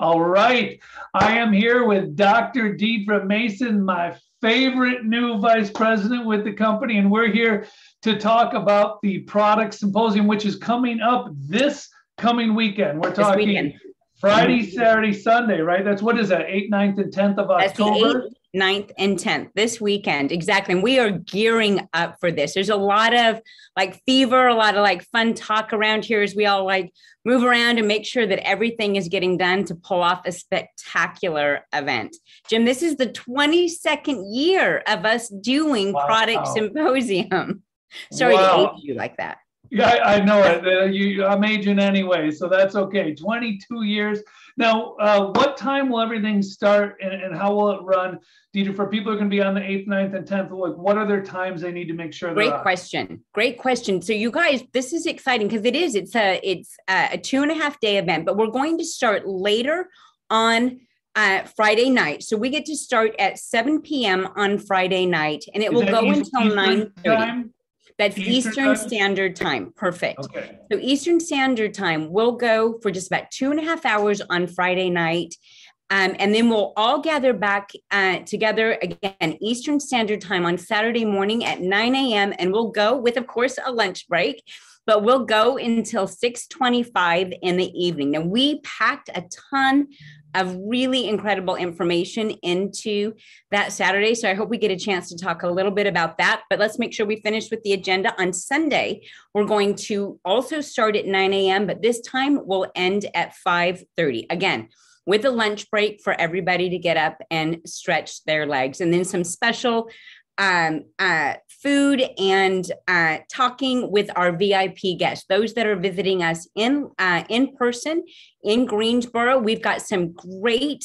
All right. I am here with Dr. Deedra Mason, my favorite new vice president with the company, and we're here to talk about the product symposium, which is coming up this coming weekend. We're talking weekend. Friday, Saturday, Sunday, right? That's what is that, 8th, 9th, and 10th of October? 9th and 10th this weekend exactly and we are gearing up for this there's a lot of like fever a lot of like fun talk around here as we all like move around and make sure that everything is getting done to pull off a spectacular event jim this is the 22nd year of us doing wow. product symposium sorry wow. to age you like that yeah, I, I know it. Uh, you, I'm aging anyway, so that's okay. 22 years. Now, uh, what time will everything start and, and how will it run? Deedra, for people who are going to be on the 8th, 9th, and 10th, like what are their times they need to make sure Great question. Great question. So you guys, this is exciting because it is, it's a, it's a two and a half day event, but we're going to start later on uh, Friday night. So we get to start at 7 p.m. on Friday night and it is will go until 9 30. That's Eastern, Eastern Standard Time. Perfect. Okay. So Eastern Standard Time will go for just about two and a half hours on Friday night. Um, and then we'll all gather back uh, together again, Eastern Standard Time on Saturday morning at 9 a.m. And we'll go with, of course, a lunch break, but we'll go until 625 in the evening. Now, we packed a ton of really incredible information into that Saturday. So I hope we get a chance to talk a little bit about that. But let's make sure we finish with the agenda on Sunday. We're going to also start at 9 a.m., but this time we'll end at 5:30. Again, with a lunch break for everybody to get up and stretch their legs, and then some special um, uh, food and uh, talking with our VIP guests, those that are visiting us in uh, in person in Greensboro. We've got some great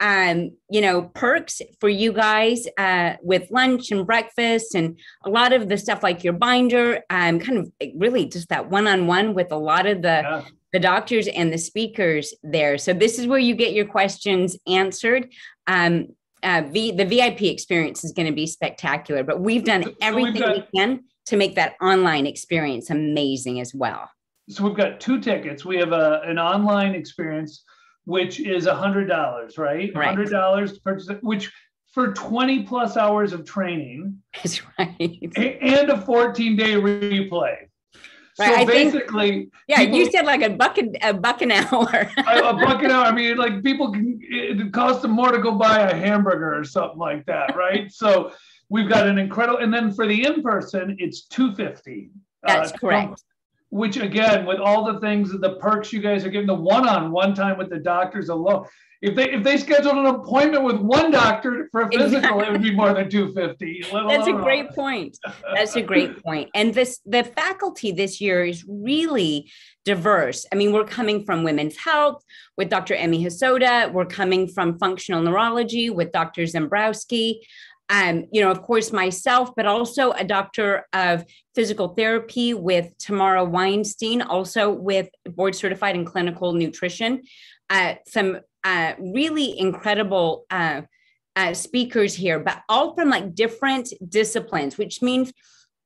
um, you know, perks for you guys uh, with lunch and breakfast and a lot of the stuff like your binder, um, kind of really just that one-on-one with a lot of the yeah. the doctors and the speakers there. So this is where you get your questions answered. Um, uh, v, the VIP experience is going to be spectacular, but we've done everything so we've got, we can to make that online experience amazing as well. So we've got two tickets. We have a, an online experience, which is a hundred dollars, right? right. Hundred dollars to purchase it, which for 20 plus hours of training. That's right. And a 14 day replay. Right. So I basically, think, yeah, people, you said like a buck a buck an hour. a, a buck an hour. I mean, like people can. It costs them more to go buy a hamburger or something like that, right? so we've got an incredible, and then for the in person, it's two fifty. That's uh, correct. Which again, with all the things, the perks you guys are giving, the one on one time with the doctors alone, if they if they scheduled an appointment with one doctor for a physical, exactly. it would be more than 250. That's a great point. That's a great point. And this the faculty this year is really diverse. I mean, we're coming from women's health with Dr. Emmy Hosoda. We're coming from functional neurology with Dr. Zembroski. Um, you know, of course, myself, but also a doctor of physical therapy with Tamara Weinstein, also with board certified in clinical nutrition. Uh, some uh, really incredible uh, uh, speakers here, but all from like different disciplines, which means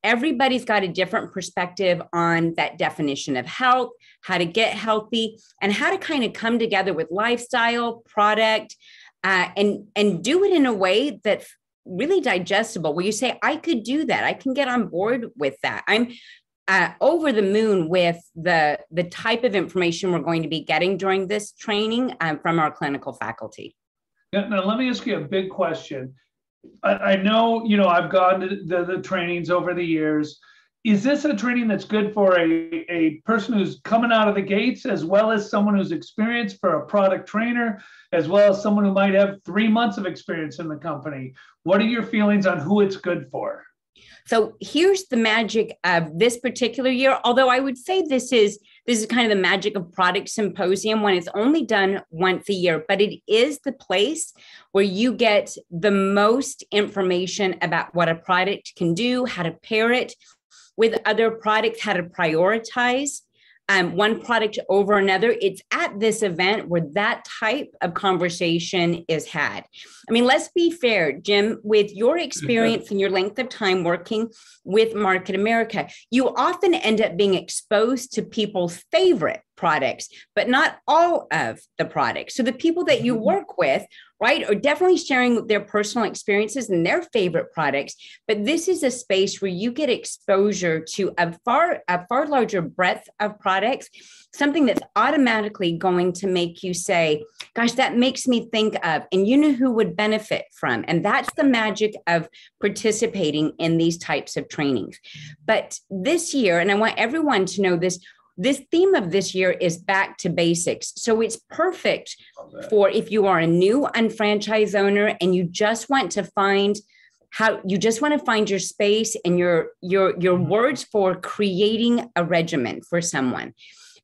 everybody's got a different perspective on that definition of health, how to get healthy, and how to kind of come together with lifestyle, product, uh, and and do it in a way that's really digestible. Where you say, "I could do that. I can get on board with that." I'm uh, over the moon with the the type of information we're going to be getting during this training um, from our clinical faculty. Yeah, now let me ask you a big question. I, I know you know I've gone to the, the trainings over the years. Is this a training that's good for a, a person who's coming out of the gates, as well as someone who's experienced for a product trainer, as well as someone who might have three months of experience in the company? What are your feelings on who it's good for? So here's the magic of this particular year. Although I would say this is this is kind of the magic of product symposium when it's only done once a year, but it is the place where you get the most information about what a product can do, how to pair it with other products, how to prioritize um, one product over another. It's at this event where that type of conversation is had. I mean, let's be fair, Jim, with your experience and your length of time working with Market America, you often end up being exposed to people's favorite products, but not all of the products. So the people that you mm-hmm. work with, right, are definitely sharing their personal experiences and their favorite products. But this is a space where you get exposure to a far a far larger breadth of products, something that's automatically going to make you say, "Gosh, that makes me think of," and you know who would benefit from. And that's the magic of participating in these types of trainings. But this year, and I want everyone to know this this theme of this year is back to basics. So it's perfect for if you are a new unfranchised owner and you just want to find how you just want to find your space and your your your mm-hmm. words for creating a regimen for someone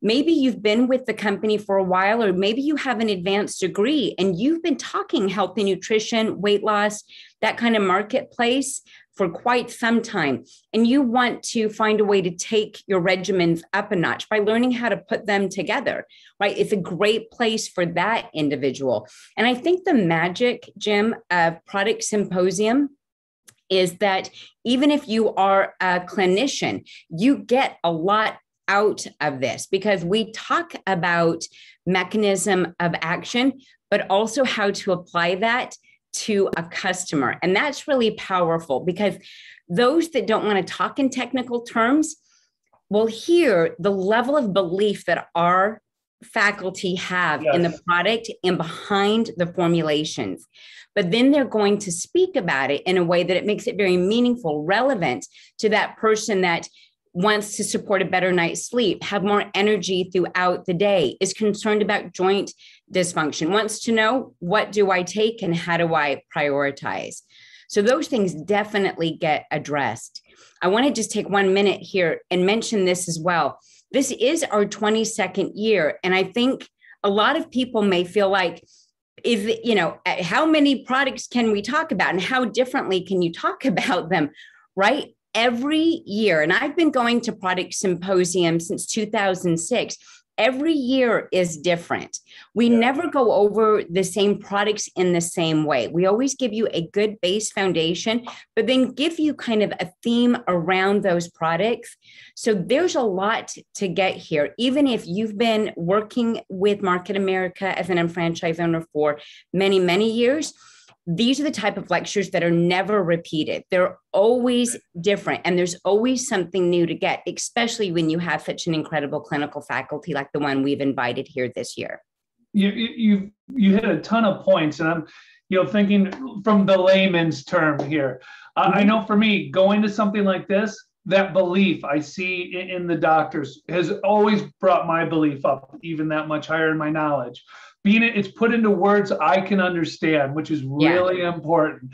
maybe you've been with the company for a while or maybe you have an advanced degree and you've been talking healthy nutrition weight loss that kind of marketplace for quite some time. And you want to find a way to take your regimens up a notch by learning how to put them together right? It's a great place for that individual. And i think the magic jim of product symposium is that even if you are a clinician you get a lot out of this because we talk about mechanism of action but also how to apply that to a customer. And that's really powerful because those that don't want to talk in technical terms will hear the level of belief that our faculty have yes. in the product and behind the formulations. But then they're going to speak about it in a way that it makes it very meaningful, relevant to that person that wants to support a better night's sleep, have more energy throughout the day, is concerned about joint dysfunction, wants to know what do I take and how do I prioritize. So those things definitely get addressed. I want to just take one minute here and mention this as well. This is our 22nd year. And I think a lot of people may feel like, if you know, eh, how many products can we talk about and how differently can you talk about them? Right every year, and I've been going to product symposium since 2006. Every year is different. We yeah. never go over the same products in the same way. We always give you a good base foundation, but then give you kind of a theme around those products. So there's a lot to get here. Even if you've been working with Market America as an unfranchised owner for many, many years, these are the type of lectures that are never repeated. They're always different, and there's always something new to get, especially when you have such an incredible clinical faculty like the one we've invited here this year. You you you hit a ton of points, and I'm you know thinking from the layman's term here. Mm-hmm. I know for me, going to something like this, that belief I see in the doctors has always brought my belief up even that much higher in my knowledge being it's put into words I can understand, which is really yeah. important.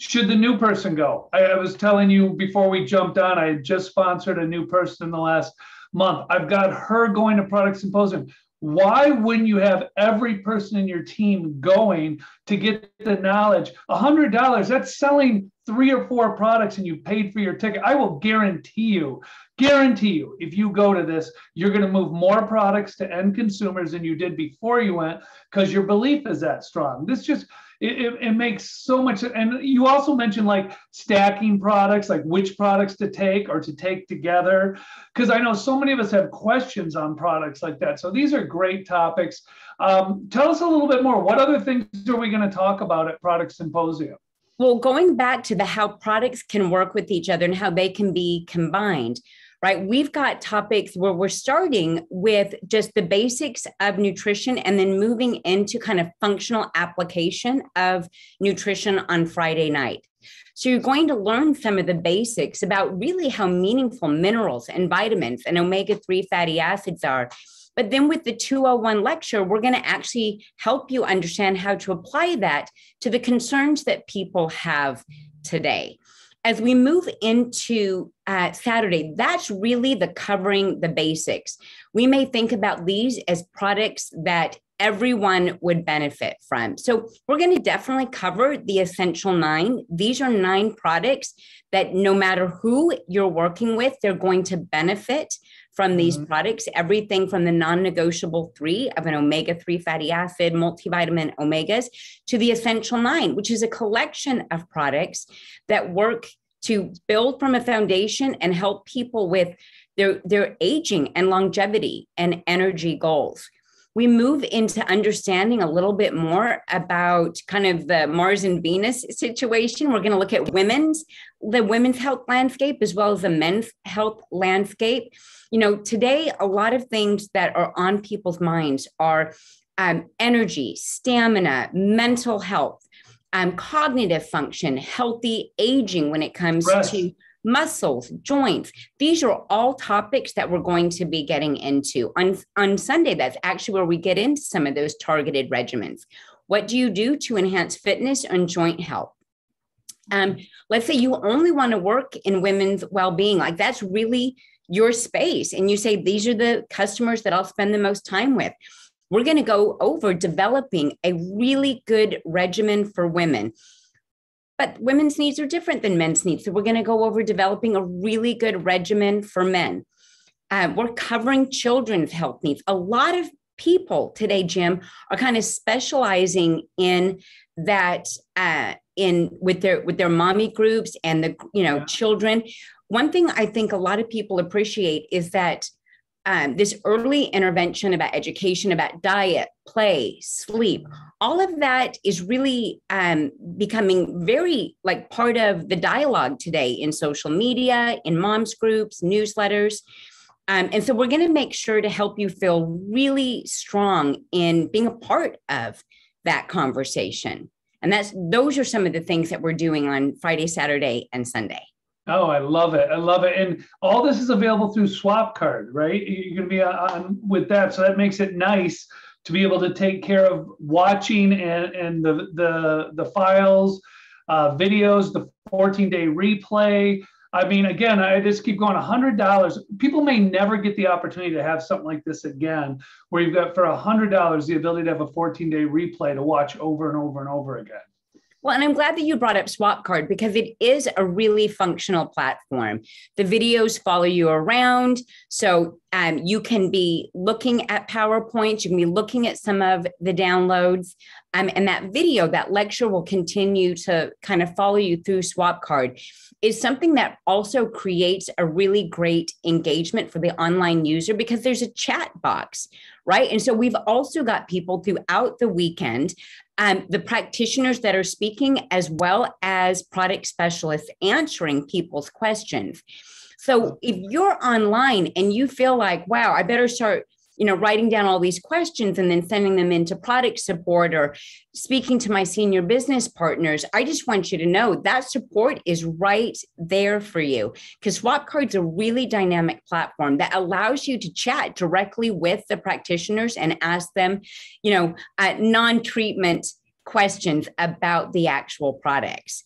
Should the new person go? I, I was telling you before we jumped on, I had just sponsored a new person in the last month. I've got her going to product symposium. Why wouldn't you have every person in your team going to get the knowledge? A hundred dollars, that's selling three or four products and you paid for your ticket. I will guarantee you Guarantee you, if you go to this, you're going to move more products to end consumers than you did before you went because your belief is that strong. This just it, it, it, makes so much. And you also mentioned like stacking products, like which products to take or to take together, because I know so many of us have questions on products like that. So these are great topics. Um, tell us a little bit more. What other things are we going to talk about at Product Symposium? Well, going back to the how products can work with each other and how they can be combined right? We've got topics where we're starting with just the basics of nutrition and then moving into kind of functional application of nutrition on Friday night. So you're going to learn some of the basics about really how meaningful minerals and vitamins and omega 3 fatty acids are. But then with the 201 lecture, we're going to actually help you understand how to apply that to the concerns that people have today as we move into uh, Saturday, that's really the covering the basics. We may think about these as products that everyone would benefit from. So we're going to definitely cover the essential nine. These are nine products that no matter who you're working with, they're going to benefit from these mm-hmm. products. Everything from the non negotiable three of an omega 3 fatty acid, multivitamin omegas, to the essential nine, which is a collection of products that work to build from a foundation and help people with their, their aging and longevity and energy goals. We move into understanding a little bit more about kind of the Mars and Venus situation. We're going to look at women's, the women's health landscape as well as the men's health landscape. You know, today, a lot of things that are on people's minds are um, energy, stamina, mental health, um, cognitive function, healthy aging when it comes Rest. to muscles, joints. These are all topics that we're going to be getting into. On, on Sunday, that's actually where we get into some of those targeted regimens. What do you do to enhance fitness and joint health? Um, let's say you only want to work in women's well-being, like that's really your space. And you say, these are the customers that I'll spend the most time with. We're going to go over developing a really good regimen for women but women's needs are different than men's needs. So we're going to go over developing a really good regimen for men. Uh, we're covering children's health needs. A lot of people today, Jim, are kind of specializing in that uh, in with their with their mommy groups and the you know yeah. children. One thing I think a lot of people appreciate is that um, this early intervention about education, about diet, play, sleep, all of that is really um, becoming very like part of the dialogue today in social media, in moms groups, newsletters. Um, and so we're going to make sure to help you feel really strong in being a part of that conversation. And that's those are some of the things that we're doing on Friday, Saturday, and Sunday. Oh, I love it. I love it. And all this is available through Swap Card, right? You're going to be on with that. So that makes it nice to be able to take care of watching and, and the, the, the files, uh, videos, the 14 day replay. I mean, again, I just keep going $100. People may never get the opportunity to have something like this again, where you've got for $100 the ability to have a 14 day replay to watch over and over and over again. Well, and I'm glad that you brought up SwapCard because it is a really functional platform. The videos follow you around. So um, you can be looking at PowerPoint, you can be looking at some of the downloads. Um, and that video, that lecture will continue to kind of follow you through SwapCard. Is something that also creates a really great engagement for the online user because there's a chat box, right? And so we've also got people throughout the weekend um, the practitioners that are speaking, as well as product specialists answering people's questions. So if you're online and you feel like, wow, I better start you know writing down all these questions and then sending them into product support or speaking to my senior business partners. I just want you to know that support is right there for you because swapcard's a really dynamic platform that allows you to chat directly with the practitioners and ask them you know uh, non-treatment questions about the actual products.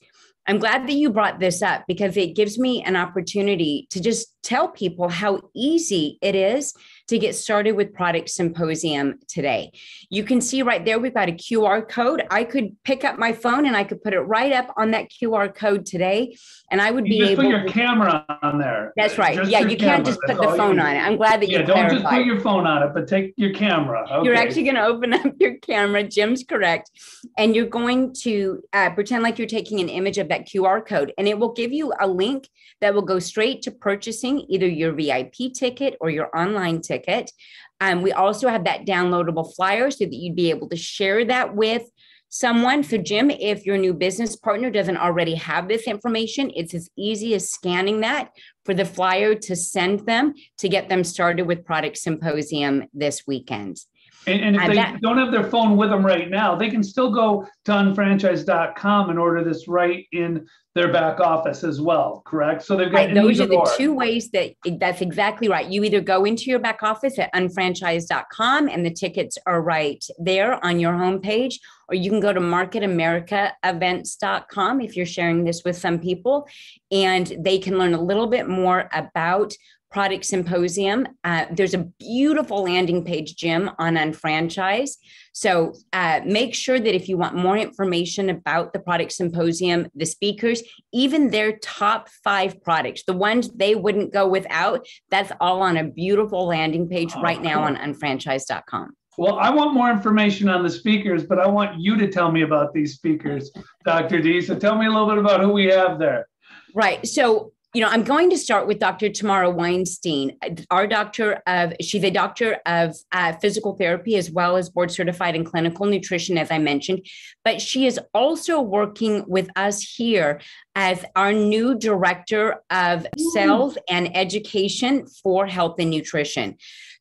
I'm glad that you brought this up because it gives me an opportunity to just tell people how easy it is to get started with Product Symposium today. You can see right there, we've got a QR code. I could pick up my phone and I could put it right up on that QR code today, and I would you be able. Put your to, camera on there. That's right. Just yeah, you camera. can't just put That's the phone on it. I'm glad that yeah, you. don't clarified. just put your phone on it, but take your camera. Okay. You're actually going to open up your camera. Jim's correct, and you're going to uh, pretend like you're taking an image of that QR code, and it will give you a link that will go straight to purchasing either your VIP ticket or your online ticket. Um, we also have that downloadable flyer so that you'd be able to share that with someone. So, Jim, if your new business partner doesn't already have this information, it's as easy as scanning that for the flyer to send them to get them started with Product Symposium this weekend. And, and if they that, don't have their phone with them right now, they can still go to unfranchise.com and order this right in their back office as well, correct? So they've got right, those are the two ways that that's exactly right. You either go into your back office at unfranchise.com and the tickets are right there on your homepage, or you can go to marketamericaevents.com if you're sharing this with some people and they can learn a little bit more about product symposium. Uh, there's a beautiful landing page, Jim, on Unfranchise. So uh, make sure that if you want more information about the product symposium, the speakers, even their top five products, the ones they wouldn't go without, that's all on a beautiful landing page oh, right now cool. on unfranchise.com. Well, I want more information on the speakers, but I want you to tell me about these speakers, Dr. D. So tell me a little bit about who we have there. Right. So you know, I'm going to start with Dr. Tamara Weinstein, our doctor of, she's a doctor of uh, physical therapy as well as board certified in clinical nutrition, as I mentioned. But she is also working with us here as our new director of sales and education for health and nutrition.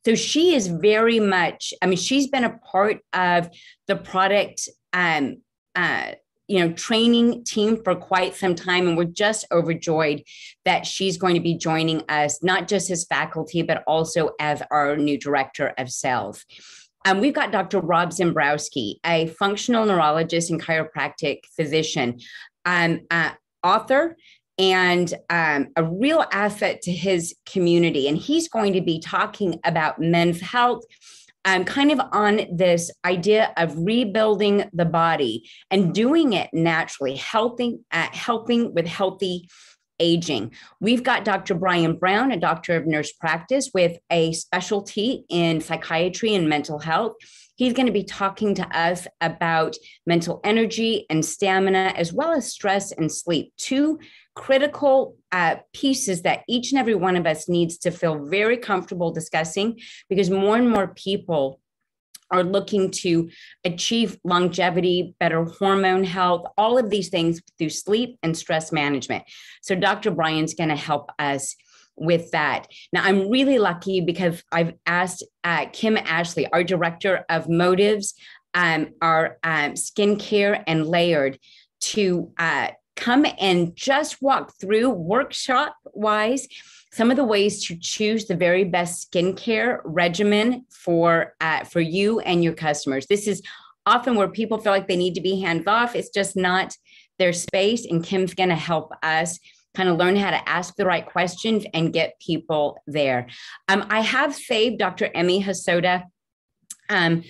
So she is very much, I mean, she's been a part of the product um, uh, you know training team for quite some time and we're just overjoyed that she's going to be joining us not just as faculty but also as our new director of sales. Um, we've got dr rob zembroski a functional neurologist and chiropractic physician um, uh, author and um, a real asset to his community. And he's going to be talking about men's health I'm kind of on this idea of rebuilding the body and doing it naturally, helping uh, helping with healthy aging. We've got Dr. Brian Brown, a doctor of nurse practice with a specialty in psychiatry and mental health. He's going to be talking to us about mental energy and stamina, as well as stress and sleep, two critical uh, pieces that each and every one of us needs to feel very comfortable discussing because more and more people are looking to achieve longevity, better hormone health, all of these things through sleep and stress management. So, Dr. Brian's going to help us with that. Now, I'm really lucky because I've asked uh, Kim Ashley, our director of motives, um, our um, skincare and layered, to uh, come and just walk through workshop wise some of the ways to choose the very best skincare regimen for uh, for you and your customers. This is often where people feel like they need to be hands off. It's just not their space, and Kim's going to help us kind of learn how to ask the right questions and get people there. Um, I have saved Dr. Emmy Hosoda um,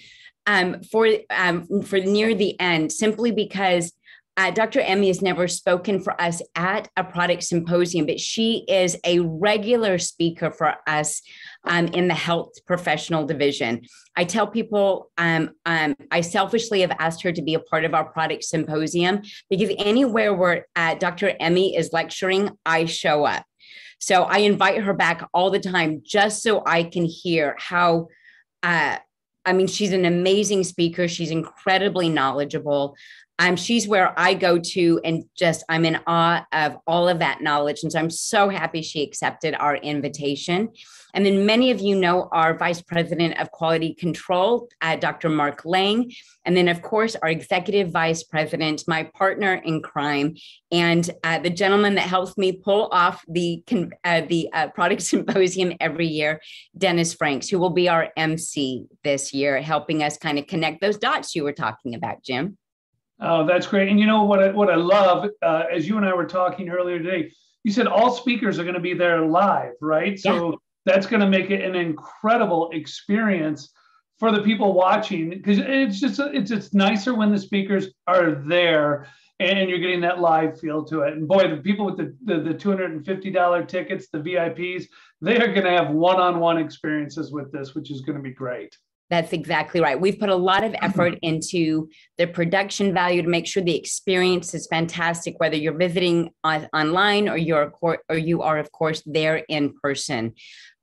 um, for um, for near the end, simply because uh, Dr. Emmy has never spoken for us at a product symposium, but she is a regular speaker for us um, in the health professional division. I tell people um, um, I selfishly have asked her to be a part of our product symposium because anywhere where uh, Dr. Emmy is lecturing, I show up. So I invite her back all the time just so I can hear how. Uh, I mean, she's an amazing speaker. She's incredibly knowledgeable um, she's where I go to and just I'm in awe of all of that knowledge. And so I'm so happy she accepted our invitation. And then many of you know our Vice President of Quality Control, uh, Dr. Mark Lang. And then, of course, our Executive Vice President, my partner in crime, and uh, the gentleman that helps me pull off the, uh, the uh, product symposium every year, Dennis Franks, who will be our MC this year, helping us kind of connect those dots you were talking about, Jim. Oh, that's great. And you know what I, what I love, uh, as you and I were talking earlier today, you said all speakers are going to be there live, right? So yeah. that's going to make it an incredible experience for the people watching because it's just it's it's nicer when the speakers are there and you're getting that live feel to it. And boy, the people with the the, the $250 tickets, the VIPs, they are going to have one-on-one experiences with this, which is going to be great. That's exactly right. We've put a lot of effort into the production value to make sure the experience is fantastic, whether you're visiting on, online or you're or you are, of course, there in person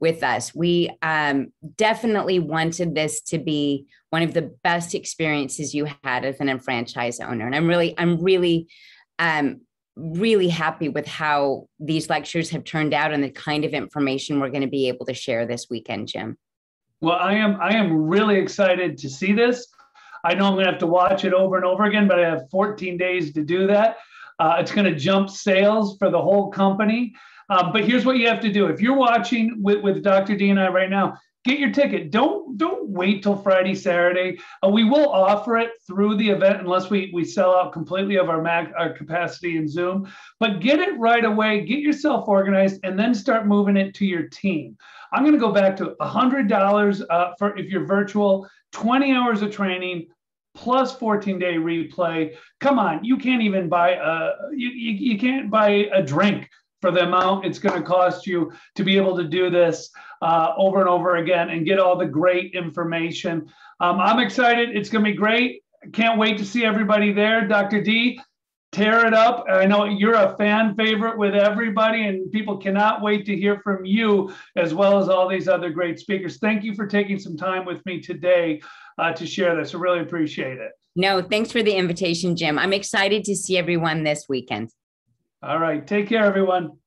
with us. We um, definitely wanted this to be one of the best experiences you had as an unfranchised owner, and I'm really, I'm really. Um, really happy with how these lectures have turned out and the kind of information we're going to be able to share this weekend, Jim. Well, I am I am really excited to see this. I know I'm going to have to watch it over and over again, but I have 14 days to do that. Uh, it's going to jump sales for the whole company. Um, but here's what you have to do: if you're watching with, with Dr. D and I right now, get your ticket. Don't don't wait till Friday, Saturday. Uh, we will offer it through the event unless we we sell out completely of our mag, our capacity in Zoom. But get it right away. Get yourself organized, and then start moving it to your team. I'm going to go back to $100 uh, for if you're virtual, 20 hours of training plus 14 day replay. Come on, you can't even buy a you, you, you can't buy a drink for the amount it's going to cost you to be able to do this uh, over and over again and get all the great information. Um, I'm excited. It's going to be great. Can't wait to see everybody there. Dr. D, tear it up. I know you're a fan favorite with everybody, and people cannot wait to hear from you as well as all these other great speakers. Thank you for taking some time with me today uh, to share this. I really appreciate it. No, thanks for the invitation, Jim. I'm excited to see everyone this weekend. All right. Take care, everyone.